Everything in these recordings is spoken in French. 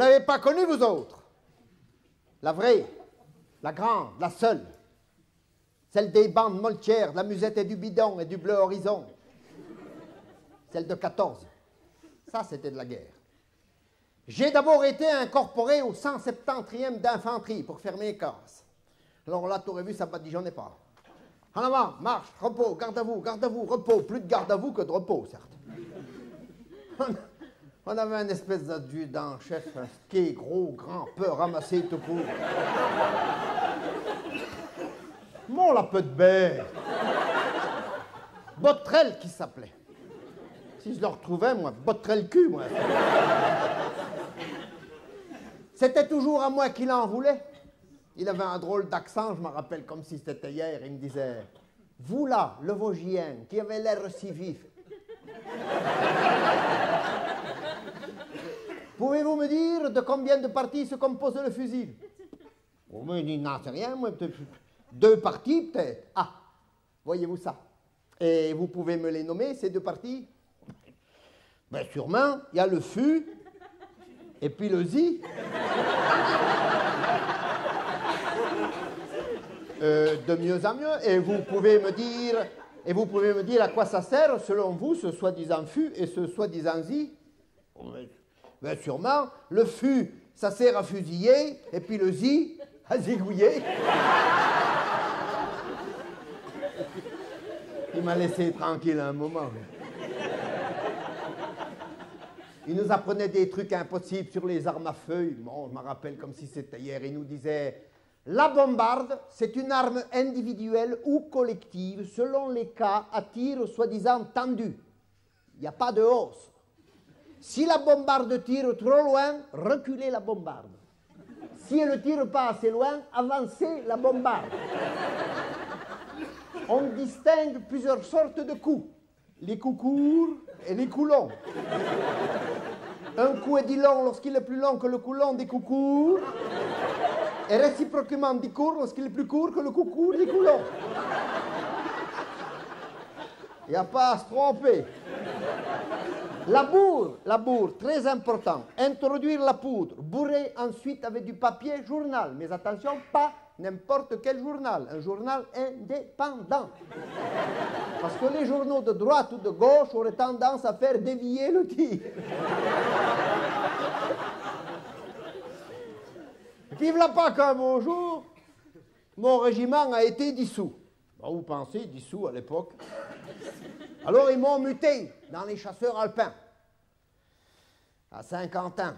l'avez pas connue, vous autres La vraie, la grande, la seule. Celle des bandes moltières, de la musette et du bidon et du bleu horizon. Celle de 14. Ça, c'était de la guerre. J'ai d'abord été incorporé au 170e d'infanterie pour fermer les cases. Alors là, tu aurais vu, ça badigeonnait pas. En avant, marche, repos, garde à vous, garde à vous, repos. Plus de garde à vous que de repos, certes. On avait un espèce d'adjudant-chef, qui est gros, grand, peu ramassé tout court. Mon la peu de bête. Botrel qui s'appelait. Si je le retrouvais, moi, Botrel cul, moi. C'était toujours à moi qu'il en voulait. Il avait un drôle d'accent, je me rappelle comme si c'était hier. Il me disait Vous là, le Vosgien, qui avait l'air si vif. Pouvez-vous me dire de combien de parties se compose le fusil? Oh, mais il n'en sait rien, moi. Deux parties, peut-être. Ah, voyez-vous ça Et vous pouvez me les nommer, ces deux parties? Ben, sûrement, il y a le fût et puis le zi. Euh, de mieux en mieux. Et vous pouvez me dire, et vous pouvez me dire à quoi ça sert, selon vous, ce soi-disant fût et ce soi-disant zi ben, Sûrement, le fût, ça sert à fusiller, et puis le zi, à zigouiller. Il m'a laissé tranquille un moment. Il nous apprenait des trucs impossibles sur les armes à feu. Bon, je me rappelle comme si c'était hier. Il nous disait La bombarde, c'est une arme individuelle ou collective, selon les cas, à tir soi-disant tendu. Il n'y a pas de hausse. Si la bombarde tire trop loin, reculez la bombarde. Si elle ne tire pas assez loin, avancez la bombarde. On distingue plusieurs sortes de coups. Les coups courts et les coups longs. Un coup est dit long lorsqu'il est plus long que le coup des coups courts. Et réciproquement dit court lorsqu'il est plus court que le coup des coups longs. Il n'y a pas à se tromper. La bourre, la bourre, très important. Introduire la poudre, bourrer ensuite avec du papier journal. Mais attention, pas n'importe quel journal, un journal indépendant. Parce que les journaux de droite ou de gauche auraient tendance à faire dévier le tir. Puis voilà pas qu'un beau jour, mon régiment a été dissous. vous pensez, dissous à l'époque? Alors ils m'ont muté dans les chasseurs alpins, à Saint-Quentin,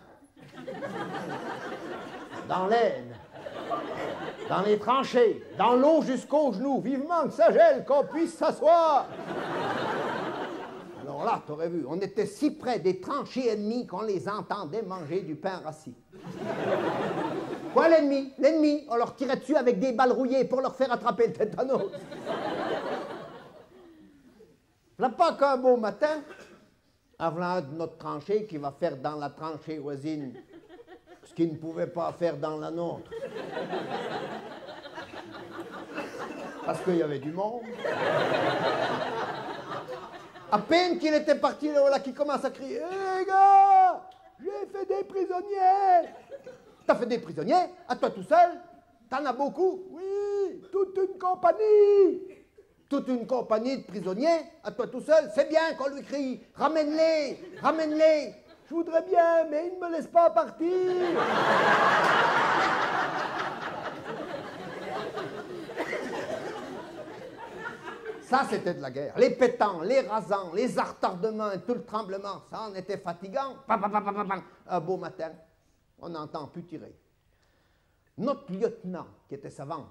dans l'Aisne, dans les tranchées, dans l'eau jusqu'aux genoux, vivement que ça gèle, qu'on puisse s'asseoir. Alors là, t'aurais vu, on était si près des tranchées ennemies qu'on les entendait manger du pain rassis. Quoi l'ennemi? L'ennemi, on leur tirait dessus avec des balles rouillées pour leur faire attraper le tétanos. Là, pas qu'un beau matin, avant de notre tranchée qui va faire dans la tranchée voisine ce qu'il ne pouvait pas faire dans la nôtre. Parce qu'il y avait du monde. À peine qu'il était parti, là, qui commence à crier Hé gars, j'ai fait des prisonniers! T'as fait des prisonniers? À toi tout seul? T'en as beaucoup? Oui, toute une compagnie toute une compagnie de prisonniers, à toi tout seul, c'est bien qu'on lui crie Ramène-les Ramène-les Je voudrais bien, mais il ne me laisse pas partir Ça, c'était de la guerre. Les pétants, les rasants, les retardements et tout le tremblement, ça en était fatigant. Un beau matin, on n'entend plus tirer. Notre lieutenant, qui était savant,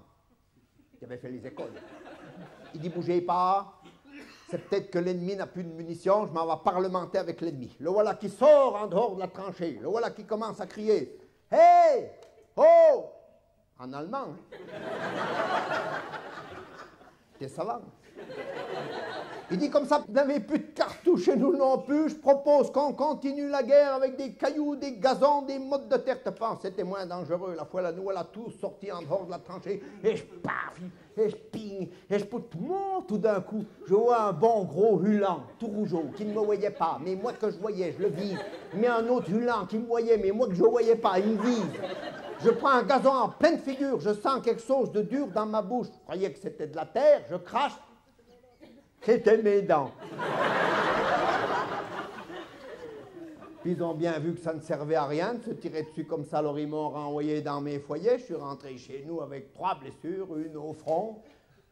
qui avait fait les écoles, il dit bougez pas, c'est peut-être que l'ennemi n'a plus de munitions, je m'en vais parlementer avec l'ennemi. Le voilà qui sort en dehors de la tranchée, le voilà qui commence à crier Hey Oh En allemand. T'es savant. Il dit comme ça, vous n'avez plus de cartouches chez nous non plus, je propose qu'on continue la guerre avec des cailloux, des gazons, des modes de terre. Penses, c'était moins dangereux. La fois là, nous, elle a tous sorti en dehors de la tranchée, et je paf, et je ping, et je pousse, tout d'un coup, je vois un bon gros hulant, tout rougeau, qui ne me voyait pas, mais moi que je voyais, je le vise. Mais un autre hulant qui me voyait, mais moi que je voyais pas, il me vise. Je prends un gazon en pleine figure, je sens quelque chose de dur dans ma bouche. Je croyais que c'était de la terre, je crache, c'était mes dents. Puis ils ont bien vu que ça ne servait à rien de se tirer dessus comme ça. Alors ils m'ont renvoyé dans mes foyers. Je suis rentré chez nous avec trois blessures, une au front,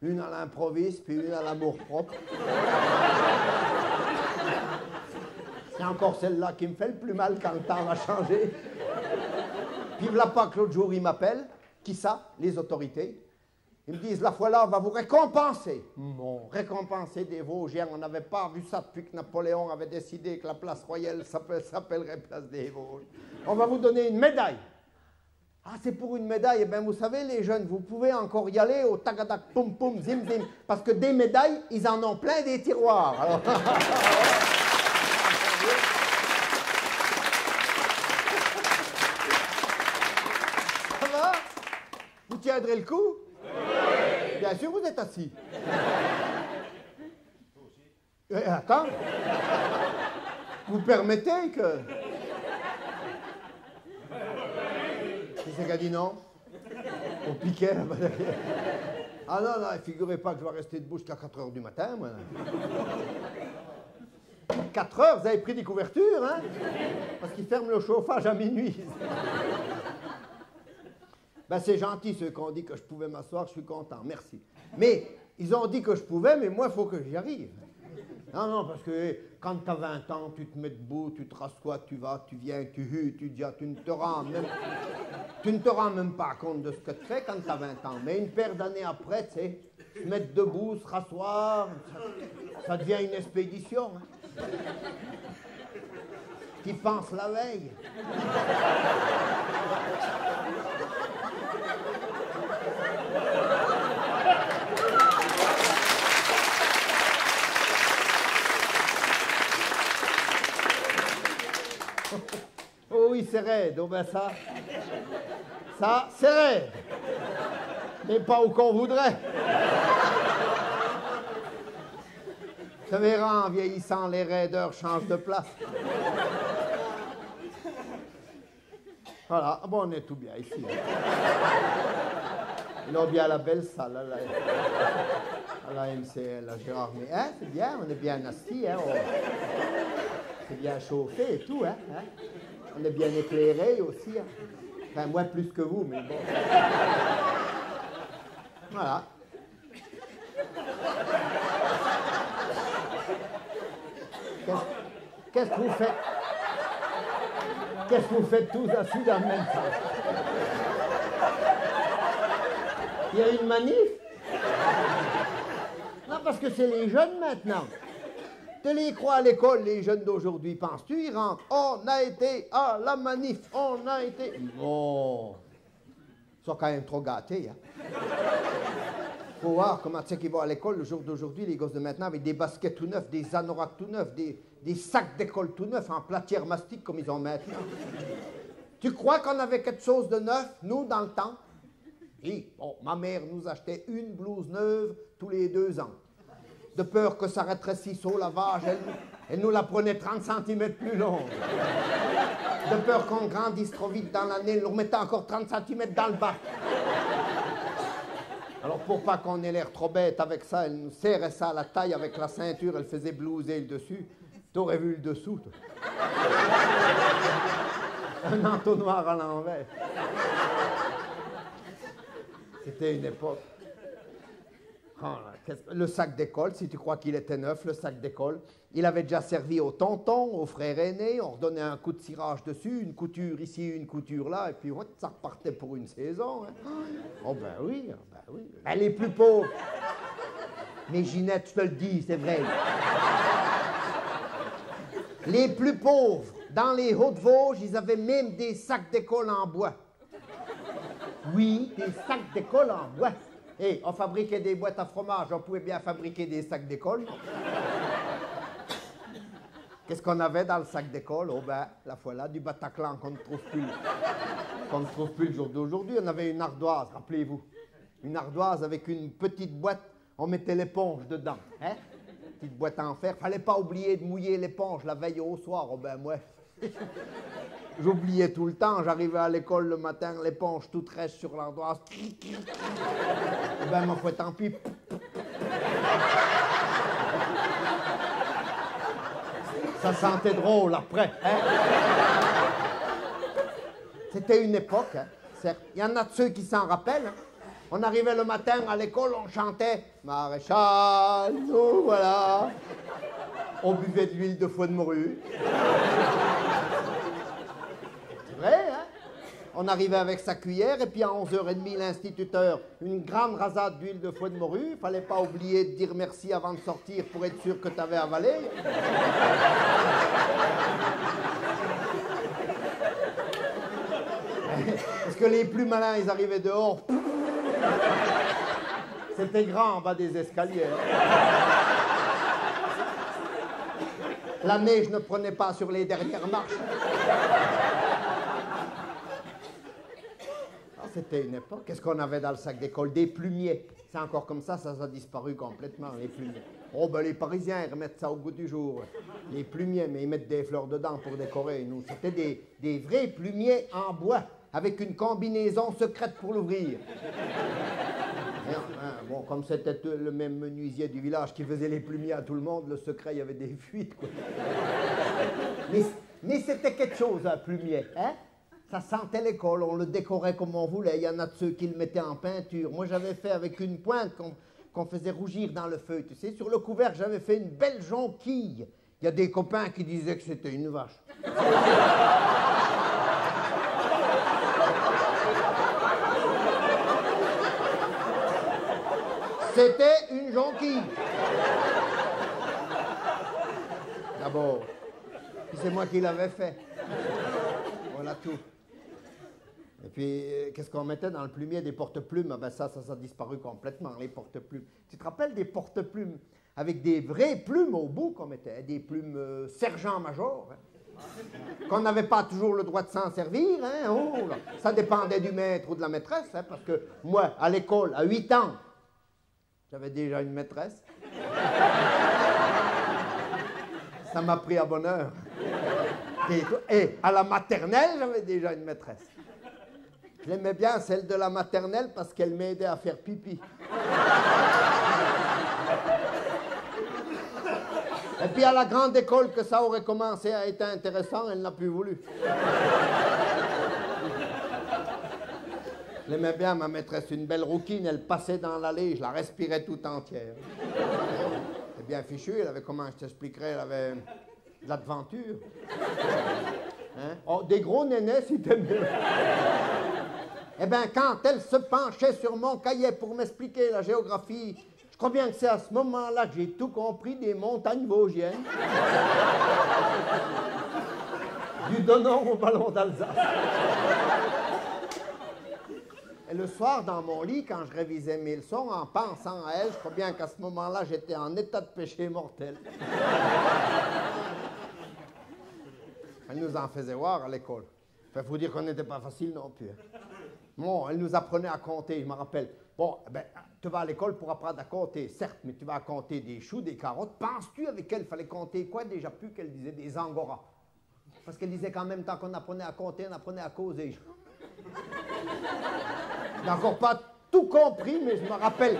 une à l'improviste, puis une à l'amour-propre. C'est encore celle-là qui me fait le plus mal quand le temps va changer. Puis voilà pas que l'autre jour, ils m'appellent. Qui ça? Les autorités. Ils me disent, la fois là, on va vous récompenser. Bon, récompenser des Vosgiens. On n'avait pas vu ça depuis que Napoléon avait décidé que la place royale s'appellerait place des Vosges. On va vous donner une médaille. Ah, c'est pour une médaille. Eh bien, vous savez, les jeunes, vous pouvez encore y aller au tagadak, poum poum, zim zim. Parce que des médailles, ils en ont plein des tiroirs. Alors... Ça va? Vous tiendrez le coup? Bien sûr, vous êtes assis. Eh, attends. Vous permettez que. C'est qui a dit non Au piquet là-bas Ah non, non, figurez pas que je vais rester debout jusqu'à 4 heures du matin, moi. 4 heures, vous avez pris des couvertures, hein? Parce qu'ils ferment le chauffage à minuit. Ben, c'est gentil ceux qui ont dit que je pouvais m'asseoir, je suis content, merci. Mais ils ont dit que je pouvais, mais moi, il faut que j'y arrive. Non, non, parce que quand tu as 20 ans, tu te mets debout, tu te rassois, tu vas, tu viens, tu hues, tu dis, ah, tu ne te rends même, tu ne te rends même pas compte de ce que tu fais quand tu as 20 ans. Mais une paire d'années après, tu sais, se mettre debout, se rasseoir, ça, devient une expédition. Hein. Tu penses la veille. Oh c'est raide. Oh ben ça, ça, c'est raide. Mais pas où qu'on voudrait. Ça verra, en vieillissant, les raideurs changent de place. Voilà, ah bon, on est tout bien ici. Ils ont bien la belle salle, à la, MCL, à Gérard. Mais hein, c'est bien, on est bien assis, hein, c'est bien chauffé et tout, hein, hein. On est bien éclairé aussi. Hein. Enfin, moi plus que vous, mais bon. Voilà. Qu'est-ce que vous faites? Qu'est-ce que vous faites tous assis dans le même sens Il y a une manif? Non, parce que c'est les jeunes maintenant. Tu les crois à l'école, les jeunes d'aujourd'hui, penses-tu Ils rentrent. On a été à la manif, on a été. Bon. Ils sont quand même trop gâtés. Hein. Faut voir comment tu sais qu'ils vont à l'école le jour d'aujourd'hui, les gosses de maintenant, avec des baskets tout neufs, des anoraks tout neufs, des, sacs d'école tout neufs en platière mastic comme ils ont maintenant. tu crois qu'on avait quelque chose de neuf, nous, dans le temps? Oui, bon, ma mère nous achetait une blouse neuve tous les deux ans. De peur que ça rétrécisse au lavage, elle, elle nous la prenait 30 cm plus longue. De peur qu'on grandisse trop vite dans l'année, elle nous remettait encore 30 cm dans le bas. Alors pour pas qu'on ait l'air trop bête avec ça, elle nous serrait ça à la taille avec la ceinture, elle faisait blouser le dessus. T'aurais vu le dessous, toi. Un entonnoir à l'envers. C'était une époque. Oh le sac d'école, si tu crois qu'il était neuf, le sac d'école, il avait déjà servi au tonton, au frère aîné, on redonnait un coup de cirage dessus, une couture ici, une couture là, et puis ça repartait pour une saison. Hein. Oh ben oui, oh, ben oui. Les plus pauvres. Mais Ginette, je te le dis, c'est vrai. Les plus pauvres, dans les Hautes-Vosges, ils avaient même des sacs d'école en bois. Oui, des sacs d'école en bois. Et on fabriquait des boîtes à fromage, on pouvait bien fabriquer des sacs d'école. Qu'est-ce qu'on avait dans le sac d'école? Oh ben, la fois là, du Bataclan qu'on ne trouve plus. le jour d'aujourd'hui. On avait une ardoise, rappelez-vous. Une ardoise avec une petite boîte, on mettait l'éponge dedans. Hein? Petite boîte en fer. Fallait pas oublier de mouiller l'éponge la veille au soir. Oh ben moi, j'oubliais tout le temps. J'arrivais à l'école le matin, l'éponge toute reste sur l'ardoise. Oh ben ma foi, tant pis. Ça sentait drôle après. Hein? C'était une époque, hein, certes. Il y en a de ceux qui s'en rappellent. hein. On arrivait le matin à l'école, on chantait Maréchal, voilà. On buvait de l'huile de foie de morue. C'est vrai, hein? On arrivait avec sa cuillère et puis à 11h30, l'instituteur, une grande rasade d'huile de foie de morue. Fallait pas oublier de dire merci avant de sortir pour être sûr que tu avais avalé. Parce que les plus malins, ils arrivaient dehors. C'était grand en bas des escaliers. La neige ne prenait pas sur les dernières marches. Ah, C'était une époque. Qu'est-ce qu'on avait dans le sac d'école? Des plumiers. C'est encore comme ça, ça a disparu complètement, les plumiers. Oh, ben les Parisiens, ils remettent ça au goût du jour. Les plumiers, mais ils mettent des fleurs dedans pour décorer. Nous, c'était des, des vrais plumiers en bois, avec une combinaison secrète pour l'ouvrir. Bon, comme c'était le même menuisier du village qui faisait les plumiers à tout le monde, le secret, il y avait des fuites. quoi. Mais, mais c'était quelque chose, un plumier. Hein? Ça sentait l'école, on le décorait comme on voulait. Il y en a de ceux qui le mettaient en peinture. Moi, j'avais fait avec une pointe qu'on faisait rougir dans le feu. Tu sais, sur le couvercle, j'avais fait une belle jonquille. Il y a des copains qui disaient que c'était une vache. C'était une jonquille. D'abord, c'est moi qui l'avais fait. Voilà tout. Et puis, euh, qu'est-ce qu'on mettait dans le plumier Des porte-plumes? Ah ben ça, ça, a disparu complètement, les porte-plumes. Tu te rappelles des porte-plumes? Avec des vraies plumes au bout qu'on mettait, des plumes euh, sergent-major hein? qu'on n'avait pas toujours le droit de s'en servir. Hein? Oh. Ça dépendait du maître ou de la maîtresse, hein, parce que moi, à l'école, à 8 ans, j'avais déjà une maîtresse. Ça m'a pris à bonheur. Et à la maternelle, j'avais déjà une maîtresse. Je l'aimais bien, celle de la maternelle, parce qu'elle m'aidait à faire pipi. Et puis à la grande école que ça aurait commencé à être intéressant, elle n'a plus voulu. Je l'aimais bien, ma maîtresse, une belle rouquine, elle passait dans l'allée, je la respirais tout entière. C'est bien fichu, elle avait, comment je t'expliquerais, elle avait de l'aventure. Hein? Oh, des gros nénés, si t'aimes bien. Eh bien, quand elle se penchait sur mon cahier pour m'expliquer la géographie, je crois bien que c'est à ce moment-là que j'ai tout compris des montagnes vosgiennes. du Donon au ballon d'Alsace. Et le soir, dans mon lit, quand je révisais mes leçons, en pensant à elle, je crois bien qu'à ce moment-là, j'étais en état de péché mortel. Elle nous en faisait voir à l'école. Il faut dire qu'on n'était pas facile non plus. Bon, elle nous apprenait à compter, je me rappelle. Bon, eh ben, tu vas à l'école pour apprendre à compter, certes, mais tu vas compter des choux, des carottes. Penses-tu avec elle, il fallait compter quoi déjà? Plus qu'elle disait des angoras? Parce qu'elle disait qu'en même temps qu'on apprenait à compter, on apprenait à causer. Je n'ai encore pas tout compris, mais je me rappelle.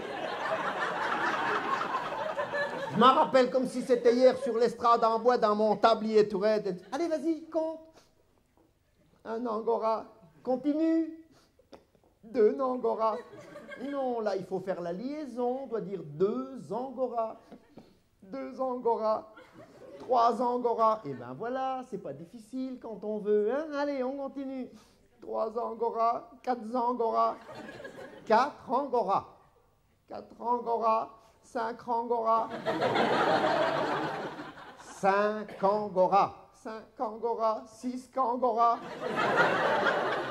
Je m'en rappelle comme si c'était hier sur l'estrade en bois dans mon tablier tourette. Allez, vas-y, compte. Un angora. Continue. Deux angora. Non, là, il faut faire la liaison. On doit dire deux angora. Deux angora. Trois angora. Et ben voilà, c'est pas difficile quand on veut. Hein? Allez, on continue. Trois angora. Quatre angora. Quatre angora. Quatre angora. Cinq angora. Cinq angora. Cinq angora. Six angora.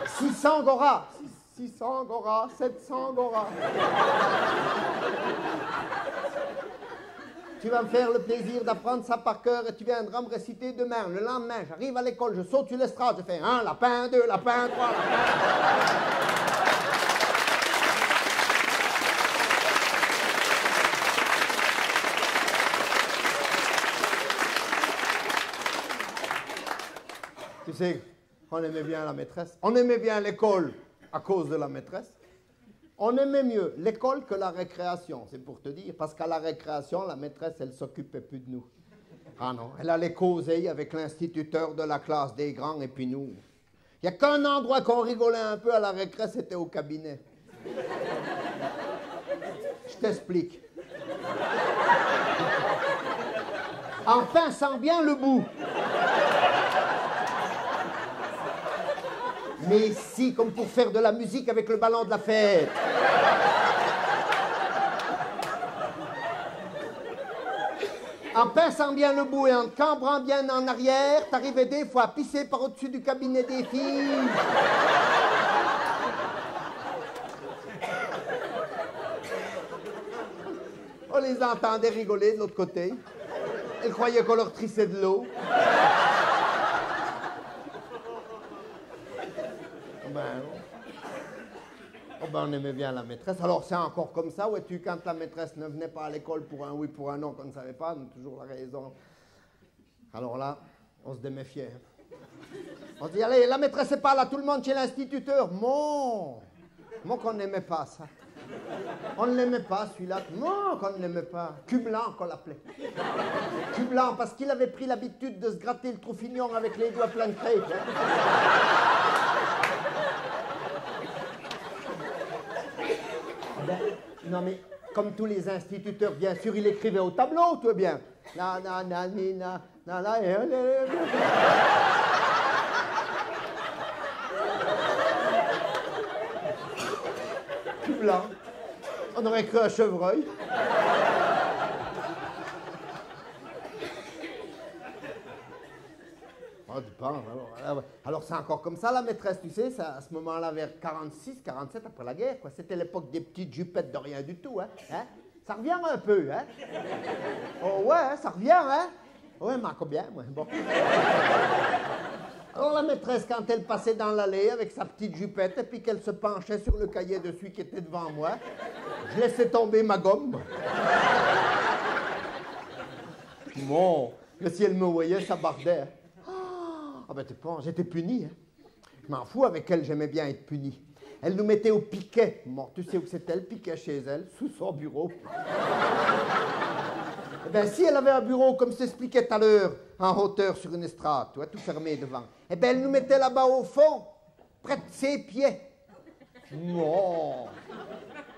Six angora. Six, six angora. Sept angora. Tu vas me faire le plaisir d'apprendre ça par cœur et tu viendras me réciter demain. Le lendemain, j'arrive à l'école, je saute sur l'estrade, je fais un lapin, deux lapins, trois lapins. Tu sais, on aimait bien la maîtresse. On aimait bien l'école à cause de la maîtresse. On aimait mieux l'école que la récréation, c'est pour te dire. Parce qu'à la récréation, la maîtresse, elle s'occupait plus de nous. Ah non, elle allait causer avec l'instituteur de la classe des grands et puis nous. Il n'y a qu'un endroit qu'on rigolait un peu à la récré, c'était au cabinet. Je t'explique. Enfin, sent bien le bout. Mais si, comme pour faire de la musique avec le ballon de la fête. En pinçant bien le bout et en cambrant bien en arrière, t'arrivais des fois à pisser par au-dessus du cabinet des filles. On les entendait rigoler de l'autre côté. Elles croyaient qu'on leur trissait de l'eau. Ben, oh ben, on aimait bien la maîtresse. Alors c'est encore comme ça, ouais, tu, quand la maîtresse ne venait pas à l'école pour un oui, pour un non, qu'on ne savait pas, on a toujours la raison. Alors là, on se déméfiait. On se dit, allez, la maîtresse n'est pas là, tout le monde chez l'instituteur. Mon, moi qu'on n'aimait pas ça. On ne l'aimait pas, celui-là. Non, qu'on ne l'aimait pas. Cul blanc, qu'on l'appelait. Cul blanc, parce qu'il avait pris l'habitude de se gratter le troufignon avec les doigts pleins de crêpes. hein. Non, mais comme tous les instituteurs, bien sûr, il écrivait au tableau, tout bien. Na, na, na, na, na, na, et, blanc. On aurait cru un chevreuil. Ouais. Alors, c'est encore comme ça la maîtresse, tu sais, ça, à ce moment-là, vers 46, 47, après la guerre, quoi. C'était l'époque des petites jupettes de rien du tout, hein. hein? Ça revient un peu, hein. Oh ouais, hein, ça revient, hein. Ouais, mais combien, moi, bon. Alors la maîtresse, quand elle passait dans l'allée avec sa petite jupette et puis qu'elle se penchait sur le cahier de celui qui était devant moi, je laissais tomber ma gomme. Bon, mais si elle me voyait, ça bardait. Ah ben tu penses, j'étais puni. Hein. Je m'en fous, avec elle, j'aimais bien être puni. Elle nous mettait au piquet. Bon, tu sais où c'était le piquet chez elle, sous son bureau. Eh bien, si elle avait un bureau, comme s'expliquait tout à l'heure, en hauteur sur une estrade, tu tout fermé devant, eh bien, elle nous mettait là-bas au fond, près de ses pieds. Non,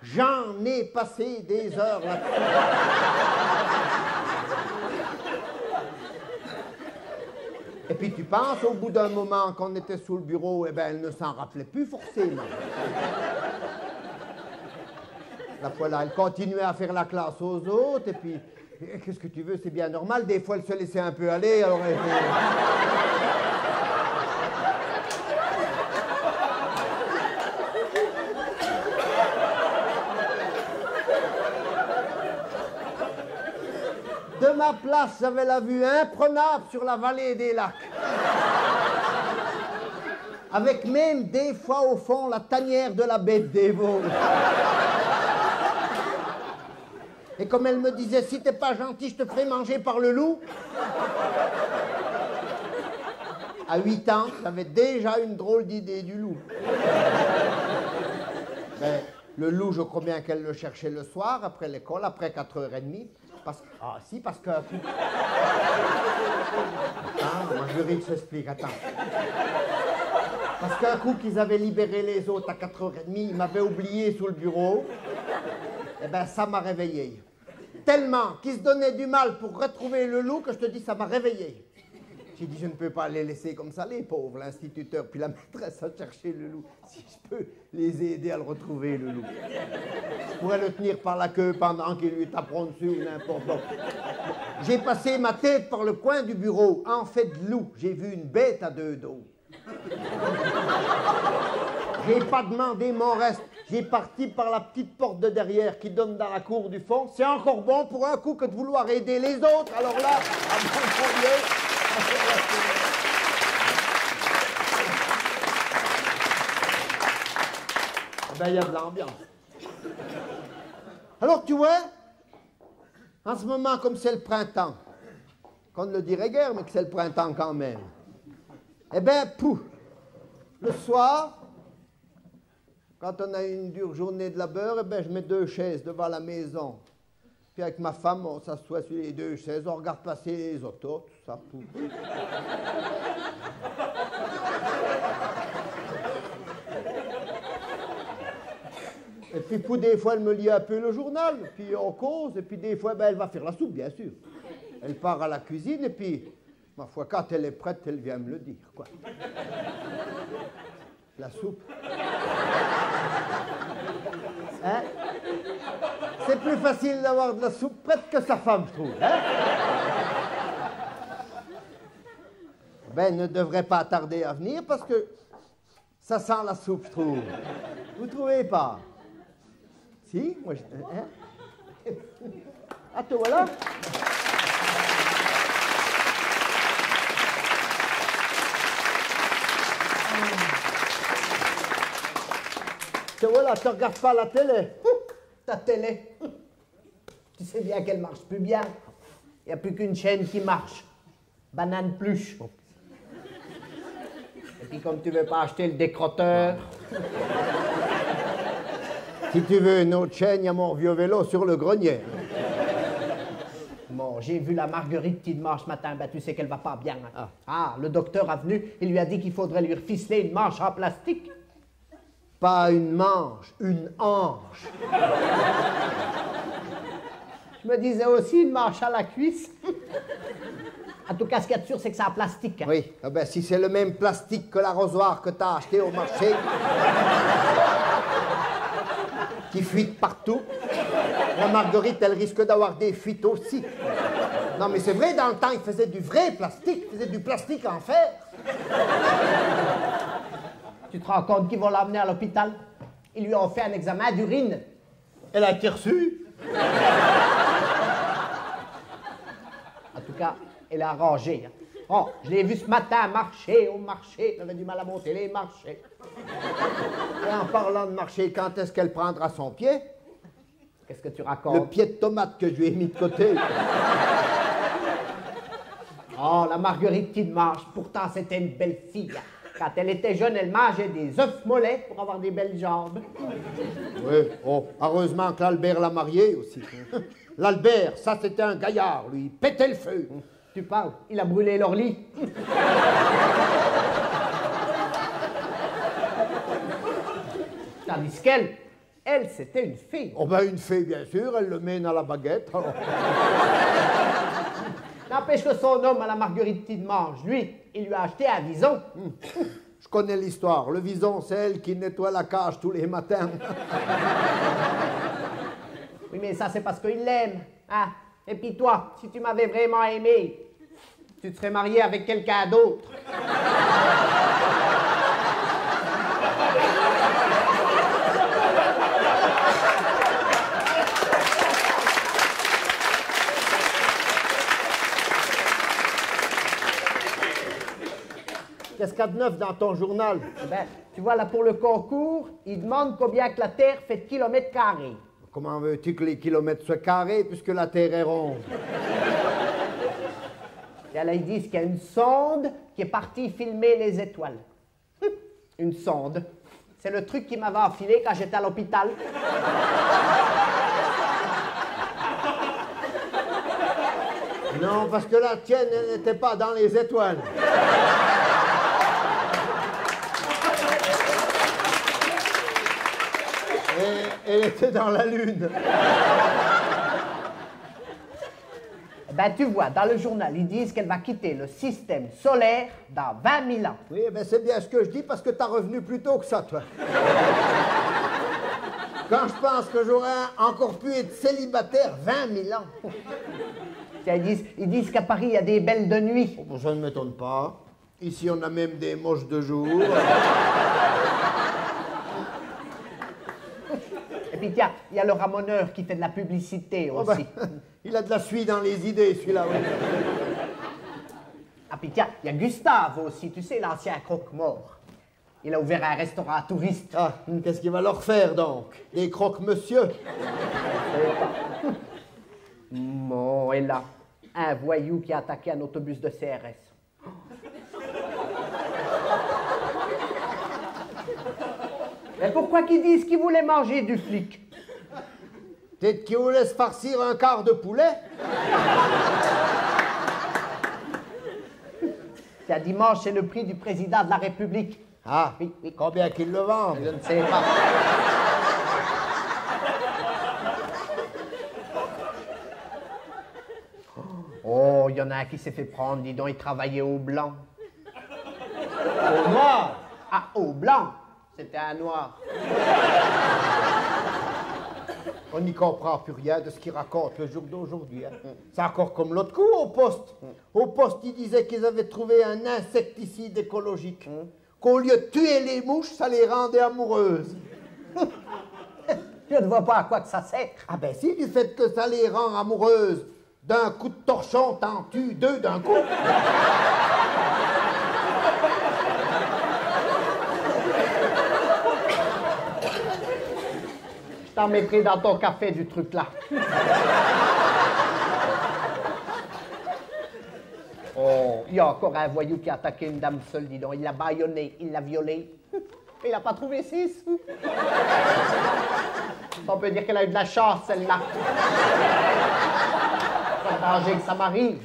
j'en ai passé des heures là-dessus. Et puis tu penses, au bout d'un moment, qu'on était sous le bureau, eh bien, elle ne s'en rappelait plus forcément. La elle continuait à faire la classe aux autres, et puis, eh, qu'est-ce que tu veux, c'est bien normal. Des fois, elle se laissait un peu aller, alors elle place, j'avais la vue imprenable sur la vallée des lacs. Avec même des fois au fond la tanière de la bête des veaux. Et comme elle me disait, si t'es pas gentil, je te ferai manger par le loup. À 8 ans, j'avais déjà une drôle d'idée du loup. Ben, le loup, je crois bien qu'elle le cherchait le soir, après l'école, après 4h30. Parce... Ah si, parce que... Ah, moi je ris que s'explique, attends. Parce qu'un coup qu'ils avaient libéré les autres à 4h30, ils m'avaient oublié sous le bureau. Eh ben ça m'a réveillé. Tellement qu'ils se donnaient du mal pour retrouver le loup que je te dis, ça m'a réveillé. J'ai dit, je ne peux pas les laisser comme ça, les pauvres, l'instituteur, puis la maîtresse à chercher le loup. Si je peux les aider à le retrouver, le loup. Je pourrais le tenir par la queue pendant qu'il lui taperont dessus ou n'importe quoi. J'ai passé ma tête par le coin du bureau. En fait, loup, j'ai vu une bête à deux dos. J'ai pas demandé mon reste. J'ai parti par la petite porte de derrière qui donne dans la cour du fond. C'est encore bon pour un coup que de vouloir aider les autres. Alors là, à mon Ah ben, il y a de l'ambiance. Alors, tu vois, en ce moment, comme c'est le printemps, qu'on ne le dirait guère, mais que c'est le printemps quand même, eh bien, pouf, le soir, quand on a une dure journée de labeur, eh ben, je mets deux chaises devant la maison. Puis avec ma femme, on s'assoit sur les deux chaises, on regarde passer les autos, tout ça. Tout. Et puis, pour des fois, elle me lit un peu le journal, puis on cause, et puis des fois, ben, elle va faire la soupe, bien sûr. Elle part à la cuisine, et puis, ma foi, quand elle est prête, elle vient me le dire, quoi. La soupe. Hein? C'est plus facile d'avoir de la soupe prête que sa femme, je trouve. Hein ben, ne devrait pas tarder à venir parce que ça sent la soupe, je trouve. Vous trouvez pas? Si Moi, je... hein? Ah, voilà Te voilà, tu regardes pas la télé Ta télé, tu sais bien qu'elle marche plus bien. Il n'y a plus qu'une chaîne qui marche. Banane pluche. Et puis comme tu veux pas acheter le décrotteur, Si tu veux une autre chaîne, il y a mon vieux vélo sur le grenier. bon, j'ai vu la Marguerite qui demande ce matin, ben tu sais qu'elle va pas bien. hein. Ah. ah, le docteur a venu, il lui a dit qu'il faudrait lui reficeler une manche en plastique. Pas une manche, une hanche. Je me disais aussi une manche à la cuisse. en tout cas, ce qu'il y a de sûr, c'est que c'est en plastique. hein. Oui, ah ben, si c'est le même plastique que l'arrosoir que tu as acheté au marché, qui fuite partout, la marguerite, elle risque d'avoir des fuites aussi. Non, mais c'est vrai, dans le temps, il faisait du vrai plastique, il faisait du plastique en fer. Tu te rends compte qu'ils vont l'emmener à l'hôpital? Ils lui ont fait un examen d'urine. Elle a été reçue. En tout cas, elle a rangé. hein. Oh, je l'ai vu ce matin marcher au marché. Elle avait du mal à monter les marchés. Et en parlant de marché, quand est-ce qu'elle prendra son pied? Qu'est-ce que tu Le racontes? pied de tomate que je lui ai mis de côté. Oh, la Marguerite qui mange. Pourtant, c'était une belle fille. Quand elle était jeune, elle mangeait des œufs mollets pour avoir des belles jambes. Oui, oh, heureusement que l'Albert l'a marié aussi. L'Albert, ça c'était un gaillard, lui, il pétait le feu. Tu parles Il a brûlé leur lit. Tandis qu'elle, elle, c'était une fille. Oh ben une fée, bien sûr, elle le mène à la baguette. alors. N'empêche que son homme à la Marguerite qui mange, lui, il lui a acheté un vison. Je connais l'histoire. Le vison, c'est elle qui nettoie la cage tous les matins. Oui, mais ça, c'est parce qu'il l'aime. Hein? Et puis toi, si tu m'avais vraiment aimé, tu te serais marié avec quelqu'un d'autre. Qu'est-ce qu'il y a de neuf dans ton journal Eh Ben, tu vois, là, pour le concours, il demande combien que la Terre fait de kilomètres carrés. Comment veux-tu que les kilomètres soient carrés puisque la Terre est ronde? Et là, ils disent qu'il y a une sonde qui est partie filmer les étoiles. Hum, Une sonde. C'est le truc qui m'avait enfilé quand j'étais à l'hôpital. Non, parce que la tienne, n'était pas dans les étoiles. Et elle était dans la lune. Eh Ben, tu vois, dans le journal, ils disent qu'elle va quitter le système solaire dans 20 000 ans. Oui, ben c'est bien ce que je dis parce que t'as revenu plus tôt que ça, toi. Quand je pense que j'aurais encore pu être célibataire 20 000 ans. Ils disent, ils disent qu'à Paris, il y a des belles de nuit. Bon, ça ne m'étonne pas. Ici, on a même des moches de jour. Puis il y a le ramoneur qui fait de la publicité Oh, ben, aussi. il a de la suie dans les idées, celui-là. oui. Ah, puis tiens, il y a Gustave aussi, tu sais, l'ancien croque-mort. Il a ouvert un restaurant à touristes. Ah, qu'est-ce qu'il va leur faire donc Des croque-monsieur? Bon, et là, un voyou qui a attaqué un autobus de CRS. Mais pourquoi qu'ils disent qu'ils voulaient manger du flic Peut-être qu'il vous laisse farcir un quart de poulet Tiens, dimanche, c'est le prix du président de la République. Ah, Oui, oui. combien qu'ils le vendent Je ne sais pas. Oh, il y en a un qui s'est fait prendre, dis donc, il travaillait au blanc. Au noir Ah, au blanc C'était un noir. On n'y comprend plus rien de ce qu'il raconte le jour d'aujourd'hui. hein. C'est encore comme l'autre coup au poste. Au poste, ils disaient qu'ils avaient trouvé un insecticide écologique. Qu'au lieu de tuer les mouches, ça les rendait amoureuses. Je ne vois pas à quoi que ça sert. Ah ben si, du fait que ça les rend amoureuses. D'un coup de torchon, t'en tues deux d'un coup. T'en mettrai dans ton café du truc là. Oh, il y a encore un voyou qui a attaqué une dame seule, dis donc. Il l'a baïonné, il l'a violée. Il n'a pas trouvé sous. On peut dire qu'elle a eu de la chance, celle-là. De danger que ça m'arrive.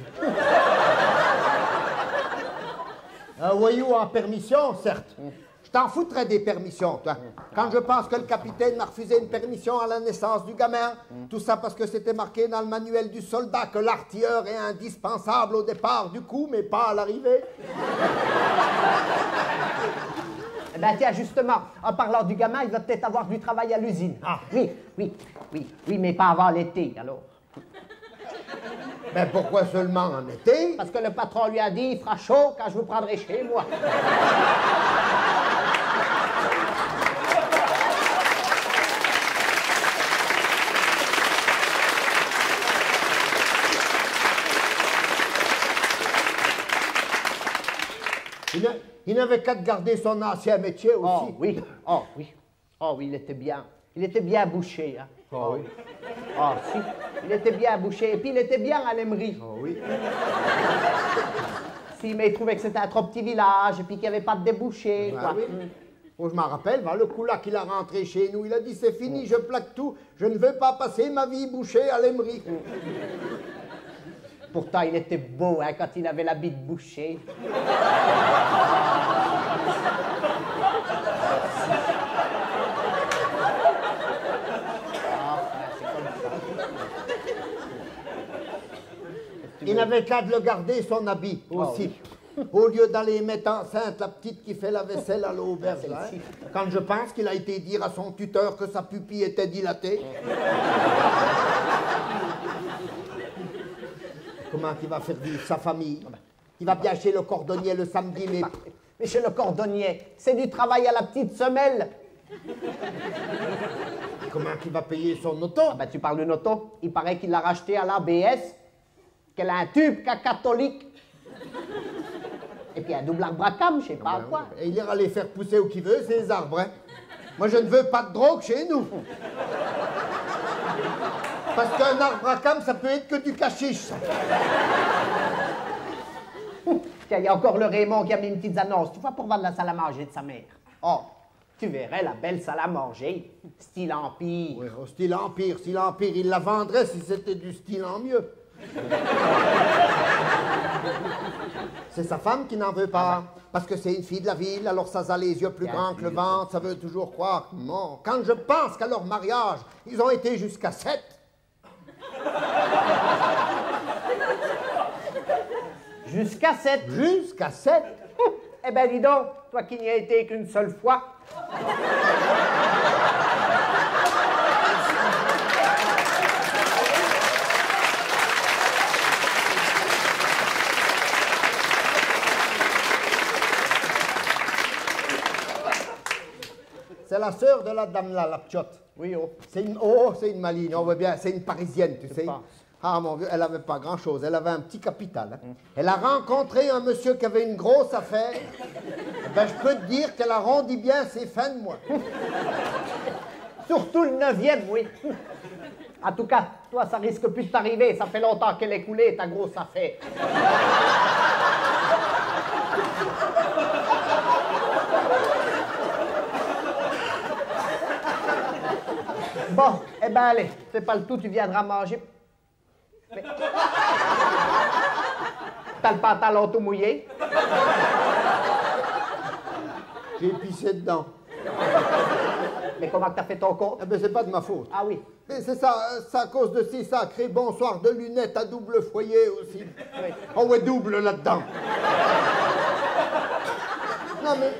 Un voyou en permission, certes. Je t'en foutrais des permissions, toi. Quand je pense que le capitaine m'a refusé une permission à la naissance du gamin, tout ça parce que c'était marqué dans le manuel du soldat que l'artilleur est indispensable au départ du coup, mais pas à l'arrivée. Eh ben tiens, justement, en parlant du gamin, il va peut-être avoir du travail à l'usine. Ah. Oui, oui, oui, oui, mais pas avant l'été, alors. Mais pourquoi seulement en été? Parce que le patron lui a dit, il fera chaud quand je vous prendrai chez moi. Il n'a- Il n'avait qu'à garder son ancien métier aussi. Oh oui, oh oui, oh oui, il était bien. Il était bien bouché, hein. Oh oui. Oh si, il était bien bouché. Et puis il était bien à l'aimerie. Oh oui. Si, mais il trouvait que c'était un trop petit village et puis qu'il n'y avait pas de débouché. Ah quoi. oui. Oh, je m'en rappelle, le coup là qu'il a rentré chez nous, il a dit c'est fini, je plaque tout, je ne veux pas passer ma vie bouchée à l'aimerie. Pourtant, il était beau hein, quand il avait la bite bouchée. Ah. Il n'avait qu'à de le garder son habit aussi. Au lieu d'aller mettre enceinte la petite qui fait la vaisselle à l'auberge. là, hein. Quand je pense qu'il a été dire à son tuteur que sa pupille était dilatée. Comment il va faire vivre sa famille? Il va bien chez le cordonnier le samedi, mais Mais chez le cordonnier, c'est du travail à la petite semelle. comment il va payer son auto? Ah ben, tu parles d'une auto. Il paraît qu'il l'a racheté à l'ABS, qu'elle a un tube qu'à catholique. Et puis un double arbre à cam, je sais pas quoi. Et il ira les faire pousser où qu'il veut, ces arbres. hein. Moi, je ne veux pas de drogue chez nous. Parce qu'un arbre à cam, ça peut être que du cachiche. Tiens, il y a encore le Raymond qui a mis une petite annonce. Tu vois, pour vendre la salle à manger de sa mère. Oh, tu verrais la belle salle à manger. Style Empire. Oui, au style Empire. Si l'Empire, il la vendrait si c'était du style en mieux. C'est sa femme qui n'en veut pas. Parce que c'est une fille de la ville, alors ça a les yeux plus Bien grands que le ventre, ça veut toujours croire. Non. Quand je pense qu'à leur mariage, ils ont été jusqu'à sept. Jusqu'à 7. Jusqu'à sept Eh ben, dis donc, toi qui n'y as été qu'une seule fois. C'est la sœur de la dame là, la pchotte. Oui, oh. C'est une, oh, c'est une maligne, on voit bien, c'est une parisienne, tu sais. Ah mon vieux, elle n'avait pas grand-chose, elle avait un petit capital. hein. Elle a rencontré un monsieur qui avait une grosse affaire. Eh ben, je peux te dire qu'elle arrondit bien ses fins de mois. Surtout le neuvième, oui. En tout cas, toi, ça risque plus de t'arriver. Ça fait longtemps qu'elle est coulée, ta grosse affaire. Bon, eh ben allez, c'est pas le tout, tu viendras manger. Mais- T'as le pantalon tout mouillé? J'ai pissé dedans. Mais comment t'as fait ton compte? Eh ben, c'est pas de ma faute. Ah oui. Mais c'est ça, euh, c'est à cause de ces sacrés bonsoirs de lunettes à double foyer aussi. Oh ouais, double là-dedans. non mais,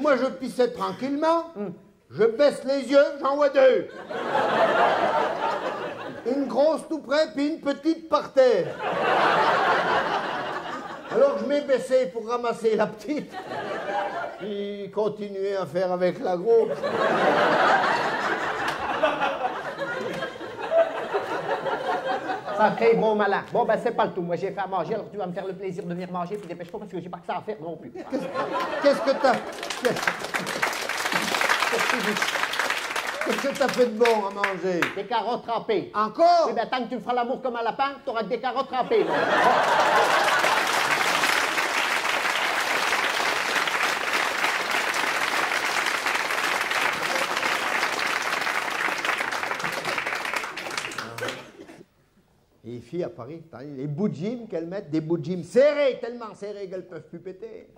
moi je pissais tranquillement, je baisse les yeux, j'en vois deux. Une grosse tout près, puis une petite par terre. Alors je m'ai baissé pour ramasser la petite, puis continuer à faire avec la grosse. Sacré gros malin. Bon, ben, c'est pas le tout. Moi, j'ai fait à manger, alors tu vas me faire le plaisir de venir manger, puis dépêche-toi parce que j'ai pas que ça à faire non plus. Qu'est-ce que t'as. Qu'est-ce que t'as fait de bon à manger? Des carottes trempées. Encore? Oui, ben, tant que tu me feras l'amour comme un lapin, t'auras des carottes moi. Et les filles à Paris, t'as vu, les bouts de gym qu'elles mettent, des bouts de gym serrés, tellement serrés qu'elles peuvent plus péter.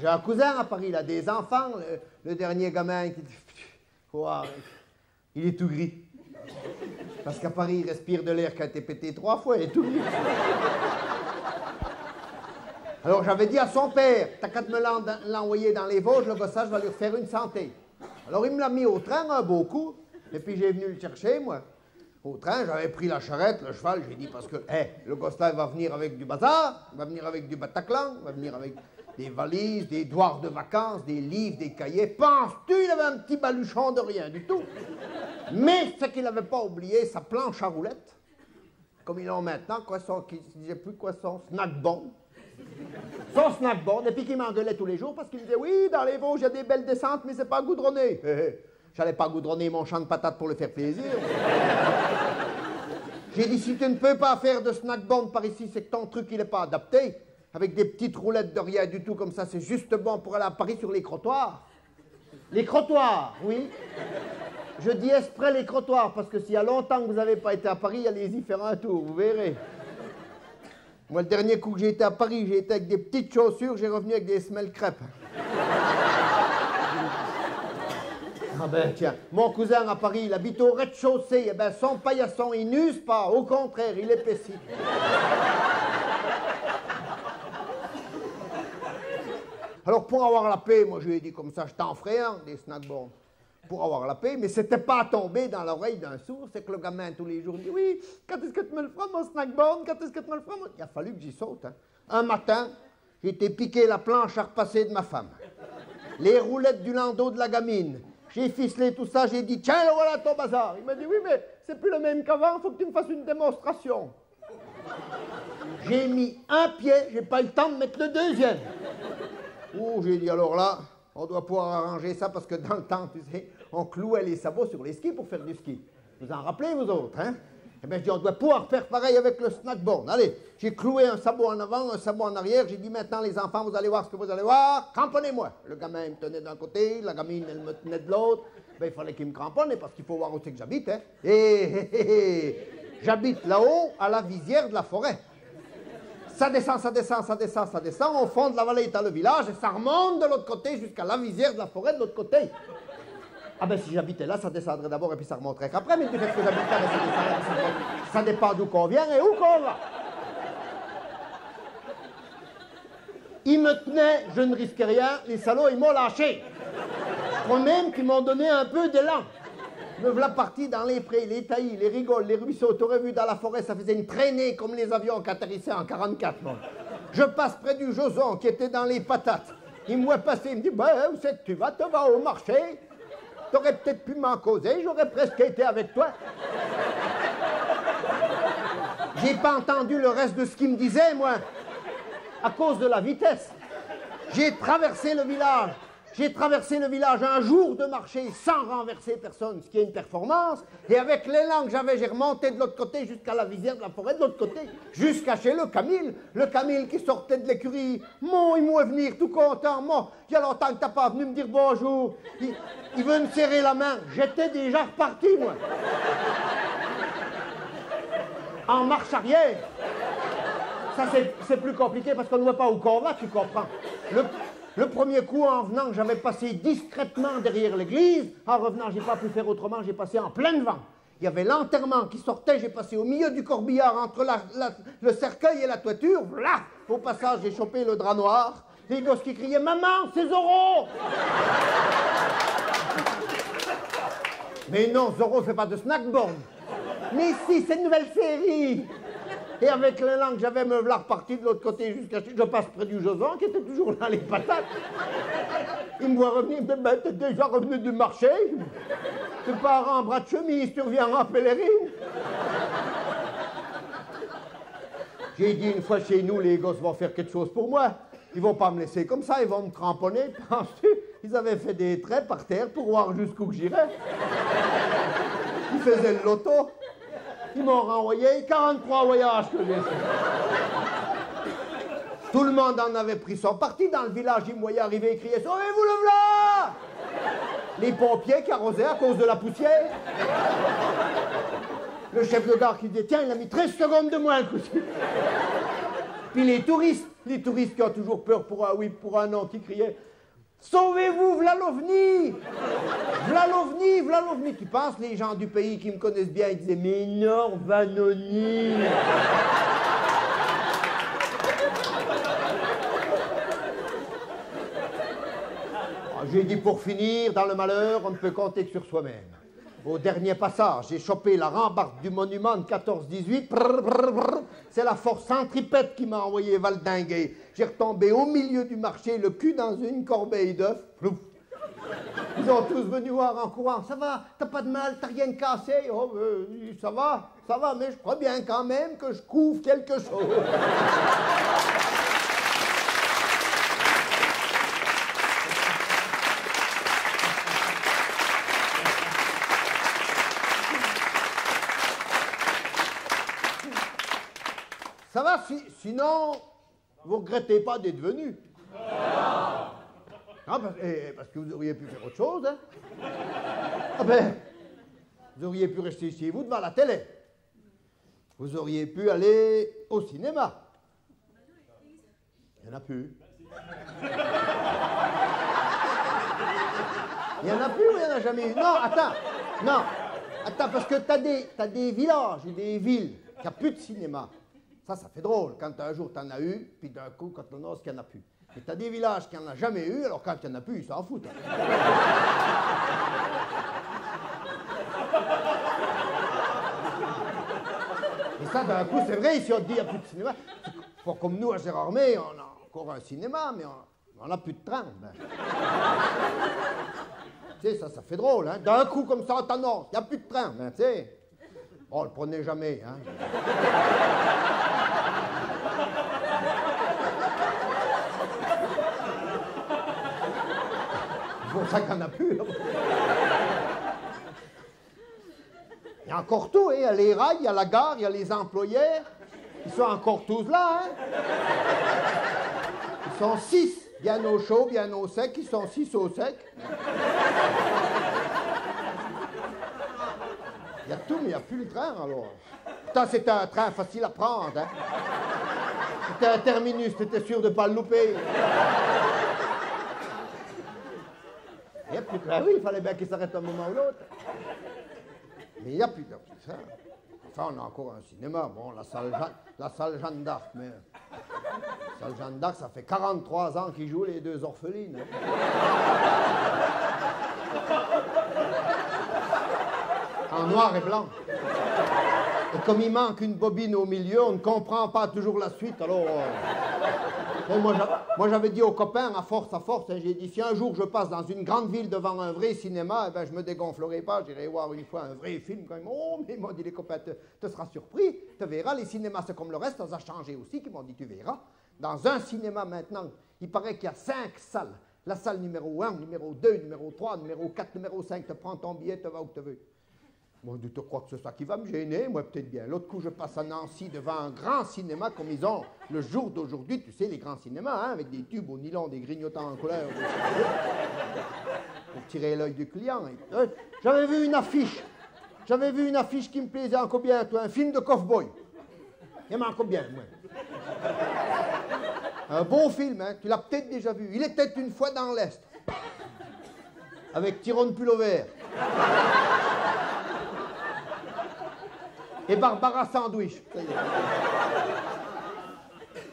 J'ai un cousin à Paris, il a des enfants, le, dernier gamin qui. Ouah, il est tout gris. Parce qu'à Paris, il respire de l'air qui a été pété trois fois, il est tout gris. Alors j'avais dit à son père, t'as qu'à me l'en- l'envoyer dans les Vosges, le gossage va lui refaire une santé. Alors il me l'a mis au train un beau coup, et puis j'ai venu le chercher, moi. Au train, j'avais pris la charrette, le cheval, j'ai dit parce que, hé, le gossage va venir avec du bazar, il va venir avec du Bataclan, il va venir avec des valises, des doirs de vacances, des livres, des cahiers. Penses-tu, il avait un petit baluchon de rien du tout? Mais ce qu'il n'avait pas oublié, sa planche à roulettes, comme ils l'ont maintenant, quoi, son, qui- je sais plus quoi, son snack bomb son snackboard, et puis qu'il m'engueulait tous les jours parce qu'il disait Oui, dans les Vosges, il y a des belles descentes, mais c'est pas goudronné. Hé, hé. J'allais pas goudronner mon champ de patates pour le faire plaisir. J'ai dit Si tu ne peux pas faire de snackboard par ici, c'est que ton truc, il n'est pas adapté. Avec des petites roulettes de rien du tout comme ça, c'est juste bon pour aller à Paris sur les crottoirs. Les crottoirs, oui. Je dis exprès les crottoirs parce que s'il y a longtemps que vous n'avez pas été à Paris, allez-y faire un tour, vous verrez. Moi, le dernier coup que j'ai été à Paris, j'ai été avec des petites chaussures, j'ai revenu avec des semelles crêpes. Ah ben tiens, mon cousin à Paris, il habite au rez-de-chaussée, et ben son paillasson, il n'use pas, au contraire, il épaissit. Alors pour avoir la paix, moi je lui ai dit comme ça, je t'en ferai un, des snackbones. Pour avoir la paix, mais c'était pas tombé dans l'oreille d'un sourd, c'est que le gamin tous les jours dit Oui, quand est-ce que tu me le feras mon snackbone Quand est-ce que tu me le feras Il a fallu que j'y saute. hein. Un matin, été piquer la planche à repasser de ma femme. Les roulettes du landau de la gamine. J'ai ficelé tout ça, j'ai dit Tiens, voilà ton bazar. Il m'a dit Oui, mais c'est plus le même qu'avant, faut que tu me fasses une démonstration. J'ai mis un pied, j'ai pas eu le temps de mettre le deuxième. Ouh, j'ai dit alors là, on doit pouvoir arranger ça parce que dans le temps, tu sais, on clouait les sabots sur les skis pour faire du ski. Vous en rappelez, vous autres, hein? Eh bien, je dis, on doit pouvoir faire pareil avec le snackboard. Allez, j'ai cloué un sabot en avant, un sabot en arrière. J'ai dit, maintenant, les enfants, vous allez voir ce que vous allez voir. Cramponnez-moi. Le gamin, il me tenait d'un côté, la gamine, elle me tenait de l'autre. Ben, il fallait qu'il me cramponne parce qu'il faut voir où c'est que j'habite, hein. Et, hé, hé, hé, j'habite là-haut, à la visière de la forêt. Ça descend, ça descend, ça descend, ça descend. Au fond de la vallée, t'as le village et ça remonte de l'autre côté jusqu'à la visière de la forêt de l'autre côté. Ah ben si j'habitais là, ça descendrait d'abord et puis ça remonterait qu'après, mais du fait que j'habite là, ben, ça descend, ça. Ça dépend d'où qu'on vient et où qu'on va. Ils me tenaient, je ne risquais rien, les salauds, ils m'ont lâché. Quand même qu'ils m'ont donné un peu d'élan. Me voilà parti dans les prés, les taillis, les rigoles, les ruisseaux. T'aurais vu dans la forêt, ça faisait une traînée comme les avions qui atterrissaient en 44. moi. Je passe près du Joson qui était dans les patates. Il me voit passer, il me dit Ben, où c'est que tu vas? Tu vas au marché T'aurais peut-être pu m'en causer, j'aurais presque été avec toi. J'ai pas entendu le reste de ce qu'il me disait, moi, à cause de la vitesse. J'ai traversé le village. J'ai traversé le village un jour de marché sans renverser personne, ce qui est une performance. Et avec l'élan que j'avais, j'ai remonté de l'autre côté jusqu'à la visière de la forêt, de l'autre côté, jusqu'à chez le Camille. Le Camille qui sortait de l'écurie. Mon, il m'a venir tout content. Moi, il y a longtemps que t'as pas venu me dire bonjour. Il, il veut me serrer la main. J'étais déjà reparti, moi. En marche arrière. Ça, c'est plus compliqué parce qu'on ne voit pas où qu'on va, tu comprends. Le, le premier coup, en venant, j'avais passé discrètement derrière l'église. En revenant, j'ai pas pu faire autrement, j'ai passé en plein vent. Il y avait l'enterrement qui sortait, j'ai passé au milieu du corbillard entre le cercueil et la toiture. Voilà Au passage, j'ai chopé le drap noir. Les gosses qui criaient Maman, c'est Zorro Mais non, Zorro fait pas de snackborn. Mais si, c'est une nouvelle série. Et avec l'élan que j'avais, me voilà reparti de l'autre côté jusqu'à. Je passe près du Josan qui était toujours là, les patates. Il me voit revenir, il me dit, ben, t'es déjà revenu du marché. Tu pars en bras de chemise, tu reviens en pèlerine. J'ai dit une fois chez nous, les gosses vont faire quelque chose pour moi. Ils vont pas me laisser comme ça, ils vont me cramponner. Penses-tu Ils avaient fait des traits par terre pour voir jusqu'où que j'irais. Ils faisaient le loto. Ils m'ont renvoyé 43 voyages. Tout le monde en avait pris son parti dans le village. Ils me voyaient arriver et crier Sauvez-vous le v'là Les pompiers qui arrosaient à cause de la poussière. Le chef de gare qui disait Tiens, il a mis 13 secondes de moins le coup Puis les touristes, les touristes qui ont toujours peur pour un oui, pour un non, qui criaient Sauvez-vous, v'là l'OVNI V'là l'OVNI, v'là l'OVNI. Tu penses, les gens du pays qui me connaissent bien, ils disaient Mais non, Vanoni Ah, J'ai dit pour finir, dans le malheur, on ne peut compter que sur soi-même. Au dernier passage, j'ai chopé la rambarde du monument de 14-18. Prrr, prrr, prrr. C'est la force centripète qui m'a envoyé valdinguer. J'ai retombé au milieu du marché, le cul dans une corbeille d'œufs. Ils ont tous venu voir en courant. Ça va, t'as pas de mal, t'as rien cassé? Oh, euh, ça va, ça va, mais je crois bien quand même que je couvre quelque chose. Si- sinon, vous regrettez pas d'être venu. Non, parce, eh, parce que vous auriez pu faire autre chose, hein. Ah ben, vous auriez pu rester chez vous devant la télé. Vous auriez pu aller au cinéma. Il n'y en a plus. Il n'y en a plus ou il n'y en a jamais eu? Non, attends. Non. Attends, parce que tu as des villages et des villes qui n'ont plus de cinéma. Ça, ça fait drôle. Quand un jour tu en as eu, puis d'un coup, quand on ose qu'il n'y en a plus. Mais tu as des villages qui n'en ont jamais eu, alors quand il n'y en a plus, ils s'en foutent. Et ça, d'un coup, c'est vrai, si on te dit qu'il n'y a plus de cinéma, comme nous à Gérardmer, on a encore un cinéma, mais on n'a plus de train. ben. Tu sais, ça, ça fait drôle, hein. D'un coup, comme ça, on t'annonce, il n'y a plus de train, ben, tu sais. Oh, le prenez jamais, hein. Pour ça qu'il a plus. Il y a encore tout, hein. il y a les rails, il y a la gare, il y a les employés. Ils sont encore tous là. Hein. Ils sont six, bien au chaud, bien au sec. Ils sont six au sec. Il y a tout, mais il n'y a plus le train alors. Pourtant, c'était un train facile à prendre. Hein. C'était un terminus, t'étais sûr de ne pas le louper. Il n'y a plus de train. Oui, il fallait bien qu'il s'arrête un moment ou l'autre. Mais il n'y a plus de ça. Enfin, on a encore un cinéma. Bon, la salle, Jeanne- d'Arc, mais. La salle Jeanne d'Arc, ça fait 43 ans qu'ils jouent les deux orphelines. hein. En noir et blanc. Et comme il manque une bobine au milieu, on ne comprend pas toujours la suite, alors... euh, moi, j'a- moi, j'avais dit aux copains, à force, à force, hein, j'ai dit, si un jour je passe dans une grande ville devant un vrai cinéma, eh ben, je me dégonflerai pas, j'irai voir une fois un vrai film. Quand m'ont, oh, mais ils m'ont dit, les copains, te, te seras surpris, tu verras, les cinémas, c'est comme le reste, ça a changé aussi, qu'ils m'ont dit, tu verras. Dans un cinéma maintenant, il paraît qu'il y a cinq salles. La salle numéro 1, numéro 2, numéro 3, numéro 4, numéro 5, tu prends ton billet, tu vas où tu veux. Moi, je te crois que c'est ça qui va me gêner, moi peut-être bien. L'autre coup, je passe à Nancy devant un grand cinéma comme ils ont le jour d'aujourd'hui, tu sais, les grands cinémas, hein, avec des tubes au nylon, des grignotants en couleur. Pour tirer l'œil du client. Et, euh, J'avais vu une affiche. J'avais vu une affiche qui me plaisait encore bien, toi, un film de cowboy. Il encore bien, moi. Un bon film, hein, tu l'as peut-être déjà vu. Il était une fois dans l'Est. Avec Tyrone Pullover. Et Barbara Sandwich.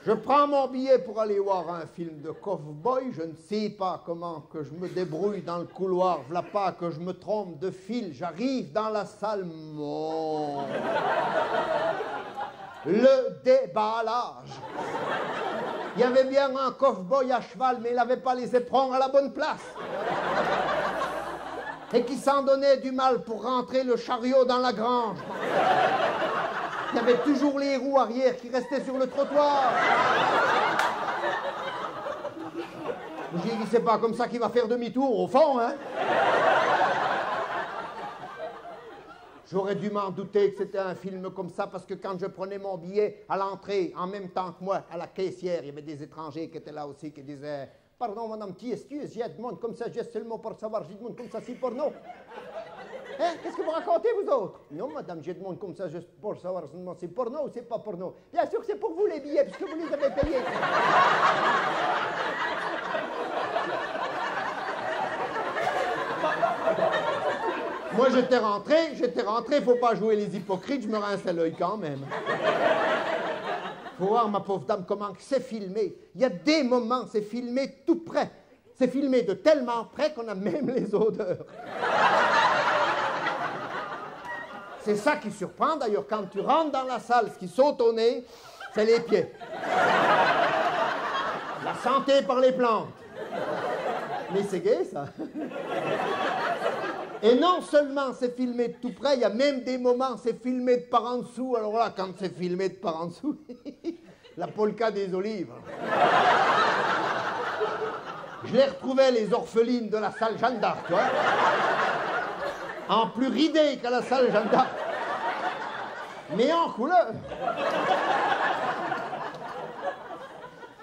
Je prends mon billet pour aller voir un film de cowboy. Je ne sais pas comment que je me débrouille dans le couloir. Voilà pas que je me trompe de fil. J'arrive dans la salle. Mon... Le déballage. Il y avait bien un cowboy à cheval, mais il n'avait pas les éperons à la bonne place. Et qui s'en donnait du mal pour rentrer le chariot dans la grange. Il y avait toujours les roues arrière qui restaient sur le trottoir. J'ai dit, c'est pas comme ça qu'il va faire demi-tour, au fond, hein. J'aurais dû m'en douter que c'était un film comme ça parce que quand je prenais mon billet à l'entrée, en même temps que moi, à la caissière, il y avait des étrangers qui étaient là aussi qui disaient Pardon, madame, qui excuse, j'ai demande comme ça, j'ai seulement pour savoir, j'ai demande comme ça, c'est pour nous. Hein? Qu'est-ce que vous racontez, vous autres? Non, madame, j'ai demande comme ça, juste pour savoir, seulement, c'est pour nous ou c'est pas pour nous Bien sûr que c'est pour vous les billets, puisque vous les avez payés. Moi, j'étais rentré, j'étais rentré, faut pas jouer les hypocrites, je me rinçais l'œil quand même. Faut voir, ma pauvre dame, comment c'est filmé. Il y a des moments, c'est filmé tout près. C'est filmé de tellement près qu'on a même les odeurs. C'est ça qui surprend d'ailleurs, quand tu rentres dans la salle, ce qui saute au nez, c'est les pieds. La santé par les plantes. Mais c'est gay, ça. Et non seulement c'est filmé de tout près, il y a même des moments, c'est filmé de par en dessous. Alors là, quand c'est filmé de par en dessous, la polka des olives. Je les retrouvais, les orphelines de la salle Jeanne d'Arc, tu vois. En plus ridées qu'à la salle Jeanne d'Arc. Mais en couleur.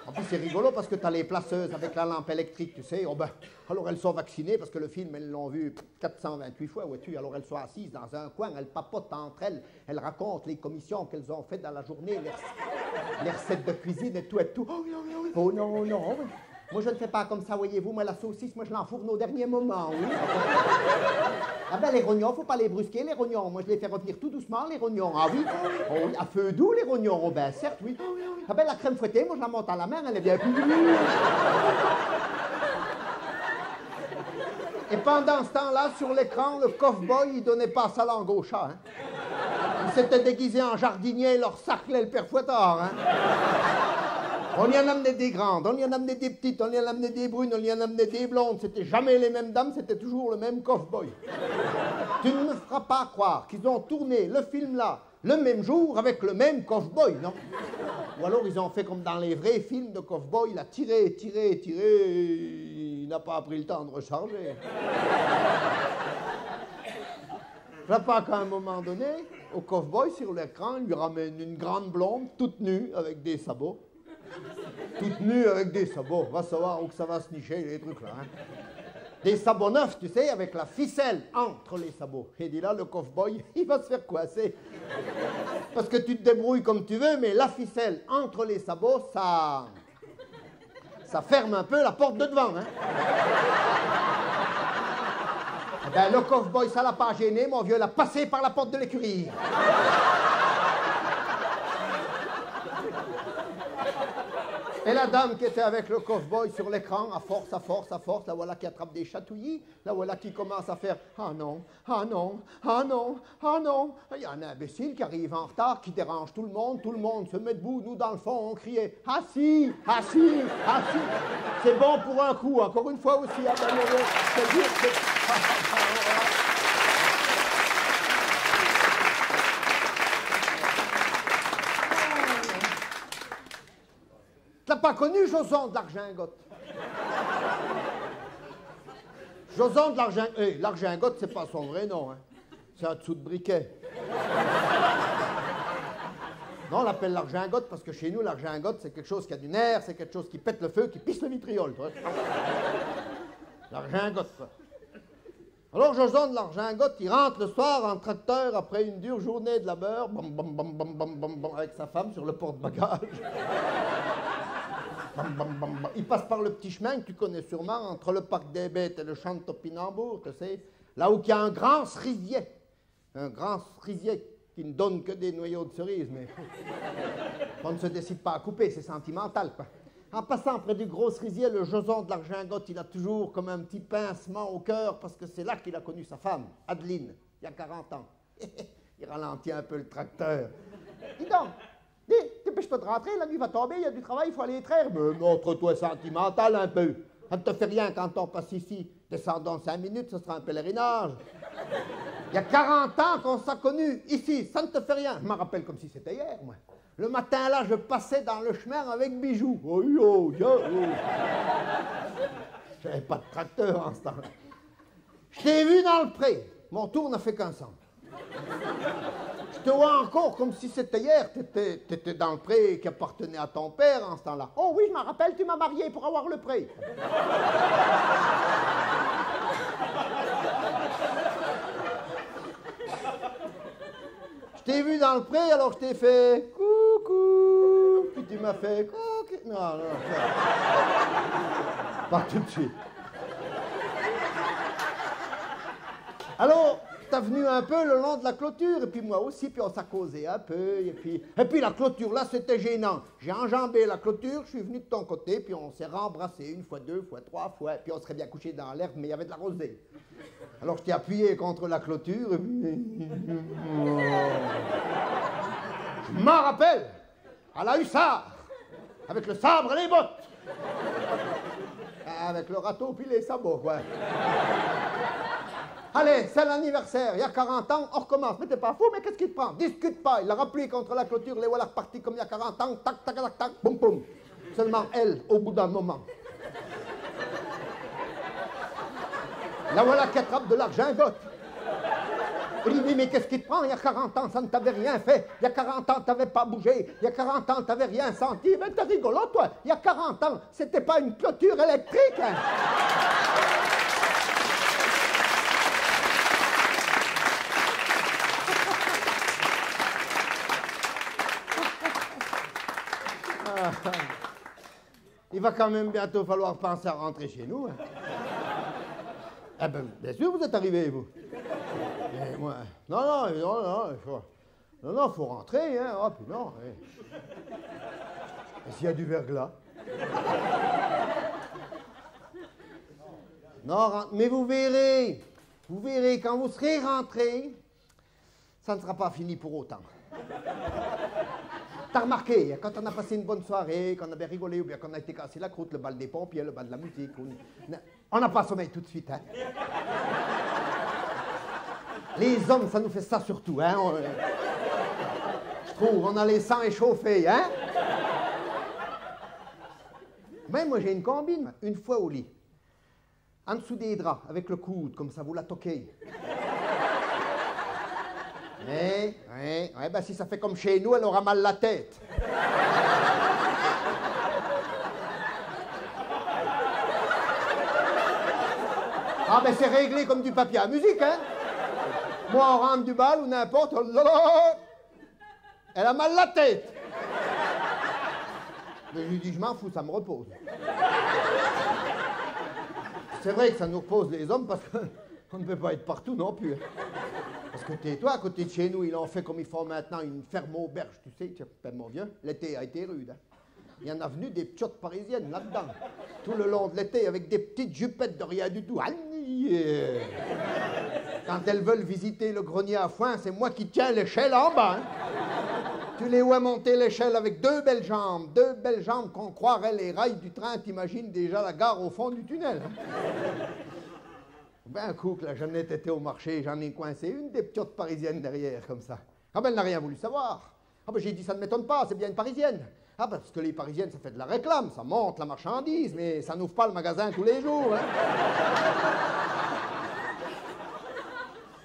En plus, c'est rigolo parce que tu as les placeuses avec la lampe électrique, tu sais. Oh ben, alors elles sont vaccinées parce que le film, elles l'ont vu 428 fois, vois-tu. Alors elles sont assises dans un coin, elles papotent entre elles, elles racontent les commissions qu'elles ont faites dans la journée, les, rec- les recettes de cuisine et tout et tout. Oh non, non, oh, non, non. Moi, je ne fais pas comme ça, voyez-vous. Moi, la saucisse, moi, je l'enfourne au dernier moment, oui. Ah ben, les rognons, faut pas les brusquer, les rognons. Moi, je les fais revenir tout doucement, les rognons. Ah oui? Oui, À feu doux, les rognons. Oh ben, certes, oui. Ah ben, la crème fouettée, moi, je la monte à la main, elle est bien plus... Et pendant ce temps-là, sur l'écran, le cow-boy, il donnait pas sa langue au chat. Hein. Il s'était déguisé en jardinier, il leur sarclait le père. Hein. On y en amenait des grandes, on y en amenait des petites, on y en amenait des brunes, on y en amenait des blondes. C'était jamais les mêmes dames, c'était toujours le même cow-boy. Tu ne me feras pas croire qu'ils ont tourné le film-là le même jour avec le même cow-boy, non? Ou alors ils ont fait comme dans les vrais films de cow-boy, il a tiré, tiré, tiré, il n'a pas pris le temps de recharger. Je pas qu'à un moment donné, au cow-boy sur l'écran, il lui ramène une grande blonde, toute nue, avec des sabots. Toute nue avec des sabots. Va savoir où que ça va se nicher, les trucs là. hein. Des sabots neufs, tu sais, avec la ficelle entre les sabots. Et dit là, le cow-boy, il va se faire coincer. Parce que tu te débrouilles comme tu veux, mais la ficelle entre les sabots, ça. Ça ferme un peu la porte de devant. Hein. Eh ben, le cow-boy, ça l'a pas gêné, mon vieux, l'a passé par la porte de l'écurie. Et la dame qui était avec le cowboy sur l'écran, à force, à force, à force, la voilà qui attrape des chatouillis, la voilà qui commence à faire Ah non, ah non, ah non, ah non. Il y a un imbécile qui arrive en retard, qui dérange tout le monde, tout le monde se met debout, nous dans le fond, on criait Ah si, ah si, ah. C'est bon pour un coup, encore une fois aussi, à c'est. T'as pas connu Joson de l'Argingote Joson de l'Argingote. Eh, l'Argingote, c'est pas son vrai nom. Hein. C'est un dessous de briquet. Non, on l'appelle l'argingote parce que chez nous, l'argingote, c'est quelque chose qui a du nerf, c'est quelque chose qui pète le feu, qui pisse le vitriol. L'argingote. Alors Joson de l'argingote, il rentre le soir en tracteur après une dure journée de labeur, avec sa femme sur le porte-bagages. Il passe par le petit chemin que tu connais sûrement entre le parc des bêtes et le champ de Topinambour, tu sais, là où il y a un grand cerisier. Un grand cerisier qui ne donne que des noyaux de cerise, mais on ne se décide pas à couper, c'est sentimental, quoi. En passant près du gros cerisier, le Joson de l'argingote, il a toujours comme un petit pincement au cœur parce que c'est là qu'il a connu sa femme, Adeline, il y a 40 ans. il ralentit un peu le tracteur. Dis donc, Dis, dépêche-toi de rentrer, la nuit va tomber, il y a du travail, il faut aller traire. Mais montre-toi sentimental un peu. Ça ne te fait rien quand on passe ici. Descendons cinq minutes, ce sera un pèlerinage. Il y a 40 ans qu'on s'est connus ici, ça ne te fait rien. Je me rappelle comme si c'était hier, moi. Le matin, là, je passais dans le chemin avec bijoux. Oh, yo, yo, J'avais pas de tracteur en ce temps-là. Je t'ai vu dans le pré. Mon tour n'a fait qu'un sens. Je te vois encore comme si c'était hier. Tu étais, dans le pré qui appartenait à ton père en ce temps-là. Oh oui, je me rappelle, tu m'as marié pour avoir le pré. je t'ai vu dans le pré, alors je t'ai fait coucou. Puis tu m'as fait coucou. Non, non, non. Pas tout de suite. Alors, t'as venu un peu le long de la clôture, et puis moi aussi, puis on s'est causé un peu, et puis, et puis la clôture, là, c'était gênant. J'ai enjambé la clôture, je suis venu de ton côté, puis on s'est rembrassé une fois, deux fois, trois fois, puis on serait bien couché dans l'herbe, mais il y avait de la rosée. Alors je t'ai appuyé contre la clôture, et puis... Je m'en rappelle, à la hussard, avec le sabre et les bottes. Avec le râteau puis les sabots, quoi. Allez, c'est l'anniversaire, il y a 40 ans, on recommence. Mais t'es pas fou, mais qu'est-ce qui te prend? Discute pas. Il l'a rappelé contre la clôture, les voilà repartis comme il y a 40 ans, tac, tac, tac, tac, boum, boum. Seulement elle, au bout d'un moment. La voilà qui attrape de l'argent gosse. Il dit, mais qu'est-ce qui te prend? Il y a 40 ans, ça ne t'avait rien fait. Il y a 40 ans, t'avais pas bougé. Il y a 40 ans, t'avais rien senti. Mais t'es rigolo, toi. Il y a 40 ans, c'était pas une clôture électrique. Hein. Il va quand même bientôt falloir penser à rentrer chez nous. Hein. Ah ben, bien sûr, vous êtes arrivé, vous. moi, non, non, non, non, faut, non, non, faut rentrer, hein. Oh, puis non. S'il y a du verglas? Non, mais vous verrez, vous verrez, quand vous serez rentré, ça ne sera pas fini pour autant. T'as remarqué, quand on a passé une bonne soirée, qu'on a bien rigolé, ou bien qu'on a été cassé la croûte, le bal des pompiers, le bal de la musique, on n'a pas sommeil tout de suite. Hein. Les hommes, ça nous fait ça surtout. Hein. je trouve, on a les sangs échauffés. Hein. Moi, j'ai une combine, une fois au lit. En dessous des draps, avec le coude, comme ça, vous la toquez. Oui, oui, oui, ben si ça fait comme chez nous, elle aura mal la tête. Ah ben c'est réglé comme du papier à musique, hein Moi, on rentre du bal ou n'importe, elle a mal la tête. Mais je lui dis, je m'en fous, ça me repose. C'est vrai que ça nous repose les hommes parce qu'on ne peut pas être partout non plus. Que t'es, toi, à côté de chez nous, ils ont fait comme ils font maintenant, une ferme auberge, tu sais, tu mon vieux. L'été a été rude. Hein. Il y en a venu des piottes parisiennes là-dedans, tout le long de l'été, avec des petites jupettes de rien du tout. Aïe Quand elles veulent visiter le grenier à foin, c'est moi qui tiens l'échelle en bas. hein. Tu les vois monter l'échelle avec deux belles jambes, deux belles jambes qu'on croirait les rails du train, t'imagines déjà la gare au fond du tunnel. hein. Ben, que la Jeannette était au marché, j'en ai coincé une des piottes parisiennes derrière, comme ça. Ah ben, elle n'a rien voulu savoir. Ah ben, j'ai dit, ça ne m'étonne pas, c'est bien une parisienne. Ah ben, parce que les parisiennes, ça fait de la réclame, ça monte la marchandise, mais ça n'ouvre pas le magasin tous les jours. hein.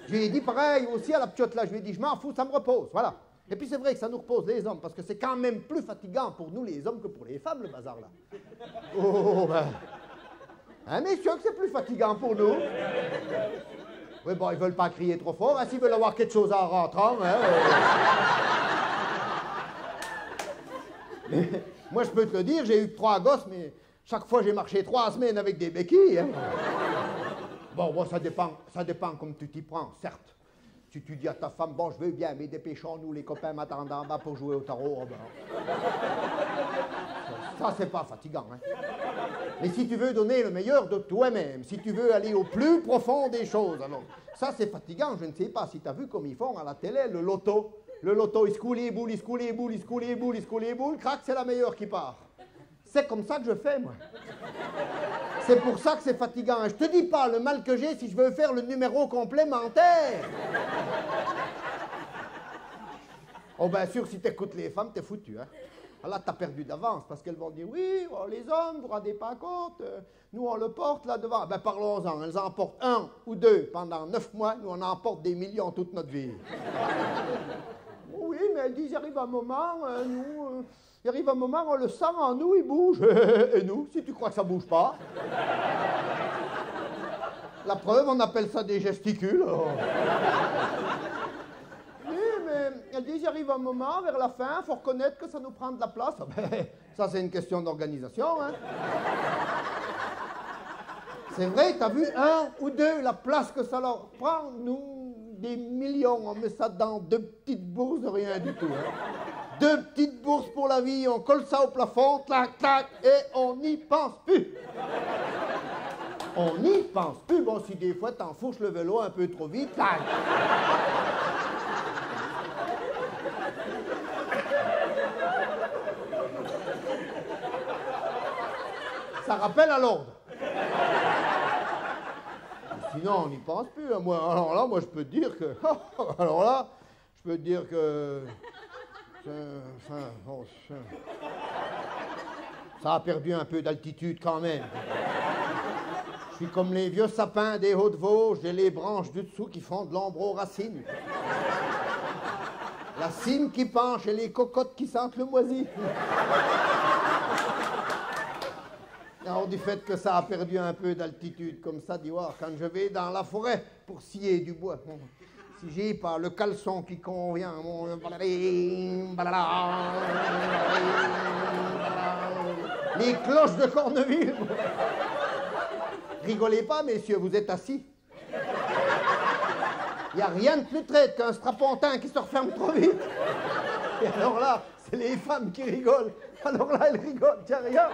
Je lui ai dit pareil aussi à la piotte là, je lui ai dit, je m'en fous, ça me repose, voilà. Et puis c'est vrai que ça nous repose les hommes, parce que c'est quand même plus fatigant pour nous les hommes que pour les femmes, le bazar là. Oh ben. Hein, messieurs, que c'est plus fatigant pour nous? Oui, bon, ils veulent pas crier trop fort, hein, s'ils veulent avoir quelque chose en rentrant. Hein, moi, je peux te le dire, j'ai eu trois gosses, mais chaque fois, j'ai marché trois semaines avec des béquilles. hein. Bon, bon, ça dépend, ça dépend comme tu t'y prends, certes. Si tu dis à ta femme, bon, je veux bien, mais dépêchons-nous, les copains m'attendent en bas pour jouer au tarot. oh. Ça, c'est pas fatigant. Hein. Mais si tu veux donner le meilleur de toi-même, si tu veux aller au plus profond des choses, alors ça c'est fatigant. Je ne sais pas si tu as vu comme ils font à la télé le loto. Le loto, il se coule les boules, il se coule les boules, il se coule les boules, il se coule boules, crac, c'est la meilleure qui part. C'est comme ça que je fais, moi. C'est pour ça que c'est fatigant. Je te dis pas le mal que j'ai si je veux faire le numéro complémentaire. Oh, bien sûr, si t'écoutes les femmes, t'es foutu, hein. Là, t'as perdu d'avance parce qu'elles vont dire oui, oh, les hommes, vous vous rendez pas compte, euh, nous on le porte là devant. Ben parlons-en, elles en portent un ou deux pendant neuf mois, nous on en porte des millions toute notre vie. oui, mais elles disent il arrive un moment, euh, nous, euh, arrive un moment, on le sent en nous, il bouge. Et nous, si tu crois que ça bouge pas. La preuve, on appelle ça des gesticules. Oui, mais elles disent, il arrive un moment, vers la fin, il faut reconnaître que ça nous prend de la place. Ah ben, ça, c'est une question d'organisation. Hein. C'est vrai, t'as vu, un ou deux, la place que ça leur prend, nous, des millions, on met ça dans deux petites bourses de rien du tout. hein. Deux petites bourses pour la vie, on colle ça au plafond, clac, clac, et on n'y pense plus. On n'y pense plus. Bon, si des fois t'enfourches le vélo un peu trop vite, clac. Ça rappelle à l'ordre. Sinon, on n'y pense plus. hein. Moi, alors là, moi, je peux te dire que. Alors là, je peux te dire que. Enfin, ça a perdu un peu d'altitude quand même. Je suis comme les vieux sapins des Hauts-de-Vosges, j'ai les branches du dessous qui font de l'ombre aux racines. La cime qui penche et les cocottes qui sentent le moisi. Alors, du fait que ça a perdu un peu d'altitude, comme ça, dis voir, quand je vais dans la forêt pour scier du bois, si j'ai pas le caleçon qui convient, les cloches de Corneville. Rigolez pas, messieurs, vous êtes assis. Il n'y a rien de plus traite qu'un strapontin qui se referme trop vite. Et alors là, c'est les femmes qui rigolent. Alors là, elles rigolent. Tiens, regarde.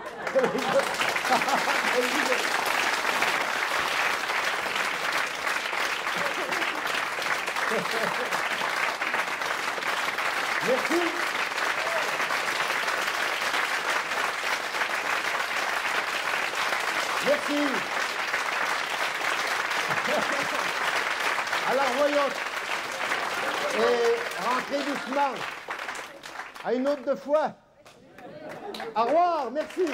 Merci. Merci. Alors voyons. Et rentrez doucement. À une autre fois. Au revoir, merci.